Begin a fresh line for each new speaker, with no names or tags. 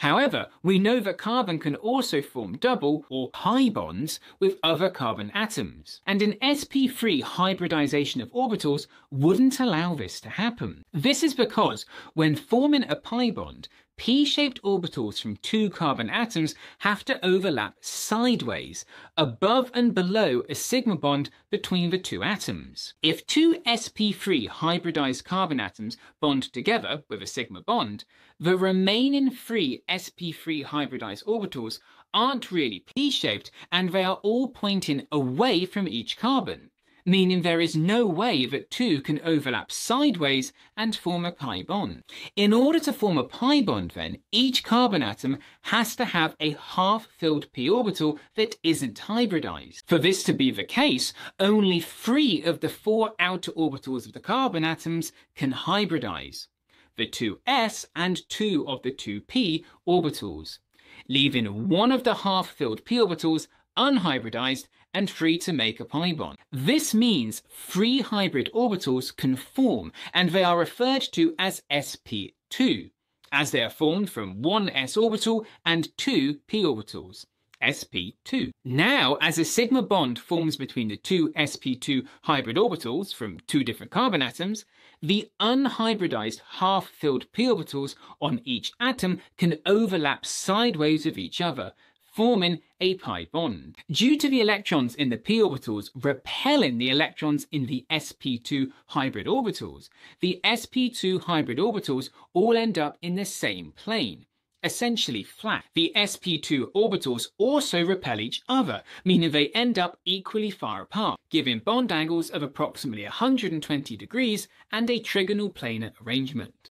However, we know that carbon can also form double or pi bonds with other carbon atoms, and an sp3 hybridization of orbitals wouldn't allow this to happen. This is because when forming a pi bond, p-shaped orbitals from two carbon atoms have to overlap sideways, above and below a sigma bond between the two atoms. If two sp3 hybridized carbon atoms bond together with a sigma bond, the remaining three sp3 hybridized orbitals aren't really p-shaped and they are all pointing away from each carbon meaning there is no way that two can overlap sideways and form a pi bond. In order to form a pi bond then, each carbon atom has to have a half-filled p orbital that isn't hybridized. For this to be the case, only three of the four outer orbitals of the carbon atoms can hybridize. The two s and two of the two p orbitals, leaving one of the half-filled p orbitals unhybridized and free to make a pi bond. This means free hybrid orbitals can form, and they are referred to as sp2, as they are formed from one s orbital and two p orbitals. sp2. Now, as a sigma bond forms between the two sp2 hybrid orbitals from two different carbon atoms, the unhybridized half-filled p orbitals on each atom can overlap sideways with each other, forming a pi bond. Due to the electrons in the p orbitals repelling the electrons in the sp2 hybrid orbitals, the sp2 hybrid orbitals all end up in the same plane essentially flat. The sp2 orbitals also repel each other, meaning they end up equally far apart, giving bond angles of approximately 120 degrees and a trigonal planar arrangement.